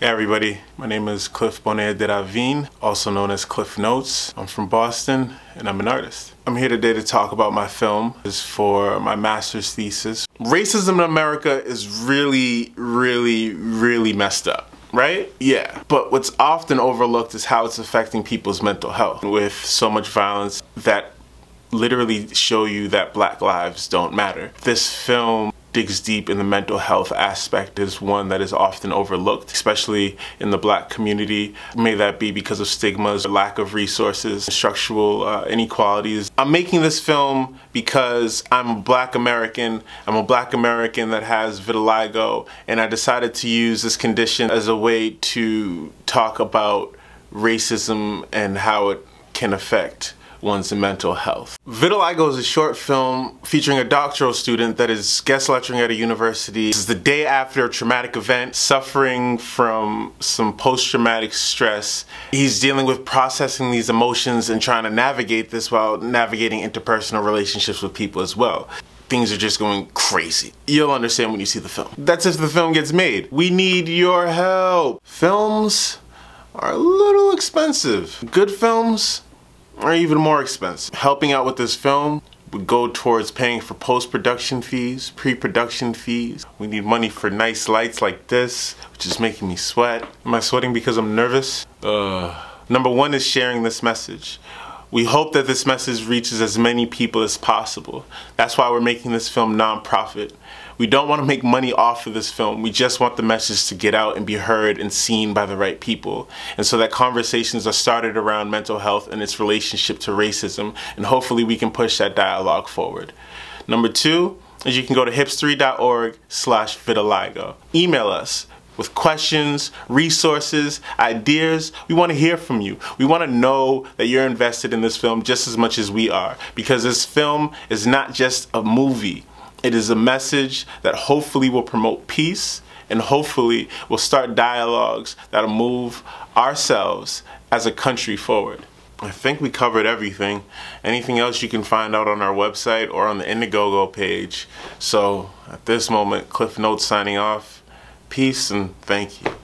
Hey everybody, my name is Cliff Bonet de Ravine, also known as Cliff Notez. I'm from Boston and I'm an artist. I'm here today to talk about my film. It's for my master's thesis. Racism in America is really, really, really messed up right? Yeah. But what's often overlooked is how it's affecting people's mental health with so much violence that literally show you that black lives don't matter. This film digs deep in the mental health aspect is one that is often overlooked, especially in the black community. May that be because of stigmas, lack of resources, structural uh, inequalities. I'm making this film because I'm a black American. I'm a black American that has vitiligo, and I decided to use this condition as a way to talk about racism and how it can affect one's mental health. Vitiligo is a short film featuring a doctoral student that is guest lecturing at a university. This is the day after a traumatic event, suffering from some post-traumatic stress. He's dealing with processing these emotions and trying to navigate this while navigating interpersonal relationships with people as well things are just going crazy. You'll understand when you see the film. That's if the film gets made. We need your help. Films are a little expensive. Good films are even more expensive. Helping out with this film would go towards paying for post-production fees, pre-production fees. We need money for nice lights like this, which is making me sweat. Am I sweating because I'm nervous? Uh, number one is sharing this message. We hope that this message reaches as many people as possible. That's why we're making this film non-profit. We don't want to make money off of this film. We just want the message to get out and be heard and seen by the right people. And so that conversations are started around mental health and its relationship to racism. And hopefully we can push that dialogue forward. Number two is you can go to hipstory.org slash vitiligo. Email us with questions, resources, ideas. We want to hear from you. We want to know that you're invested in this film just as much as we are because this film is not just a movie. It is a message that hopefully will promote peace and hopefully will start dialogues that'll move ourselves as a country forward. I think we covered everything. Anything else you can find out on our website or on the Indiegogo page. So at this moment, Cliff Notez signing off. Peace and thank you.